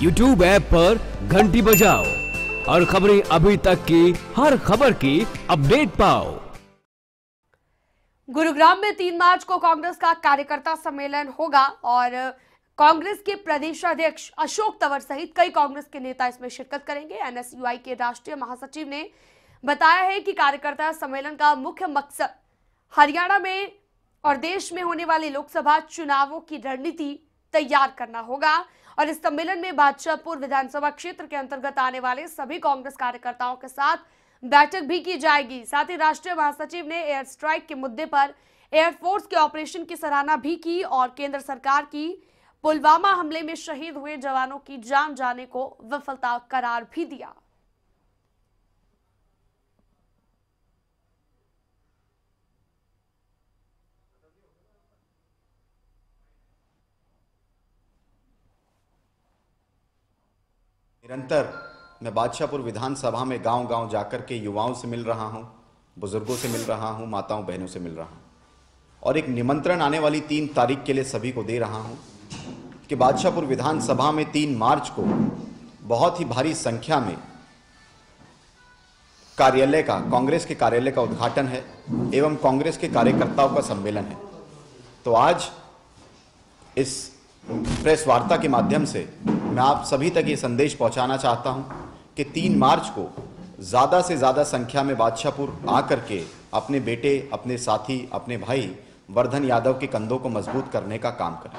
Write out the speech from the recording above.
YouTube app पर घंटी बजाओ और खबरें अभी तक की, हर खबर की अपडेट पाओ। गुरुग्राम में तीन मार्च को कांग्रेस का कार्यकर्ता सम्मेलन होगा और कांग्रेस के प्रदेश अध्यक्ष अशोक तंवर सहित कई कांग्रेस के नेता इसमें शिरकत करेंगे। एनएसयूआई के राष्ट्रीय महासचिव ने बताया है कि कार्यकर्ता सम्मेलन का मुख्य मकसद हरियाणा में और देश में होने वाले लोकसभा चुनावों की रणनीति तैयार करना होगा। और इस सम्मेलन में बादशाहपुर विधानसभा क्षेत्र के अंतर्गत आने वाले सभी कांग्रेस कार्यकर्ताओं के साथ बैठक भी की जाएगी। साथ ही राष्ट्रीय महासचिव ने एयर स्ट्राइक के मुद्दे पर एयरफोर्स के ऑपरेशन की सराहना भी की और केंद्र सरकार की पुलवामा हमले में शहीद हुए जवानों की जान जाने को विफलता करार भी दिया। निरंतर मैं बादशाहपुर विधानसभा में गांव-गांव जाकर के युवाओं से मिल रहा हूँ, बुज़ुर्गों से मिल रहा हूँ, माताओं बहनों से मिल रहा हूँ। और एक निमंत्रण आने वाली तीन तारीख के लिए सभी को दे रहा हूँ कि बादशाहपुर विधानसभा में तीन मार्च को बहुत ही भारी संख्या में कार्यालय का कांग्रेस के कार्यालय का उद्घाटन है एवं कांग्रेस के कार्यकर्ताओं का सम्मेलन है। तो आज इस प्रेस वार्ता के माध्यम से मैं आप सभी तक ये संदेश पहुंचाना चाहता हूँ कि तीन मार्च को ज़्यादा से ज़्यादा संख्या में बादशाहपुर आकर के अपने बेटे, अपने साथी, अपने भाई वर्धन यादव के कंधों को मज़बूत करने का काम करें।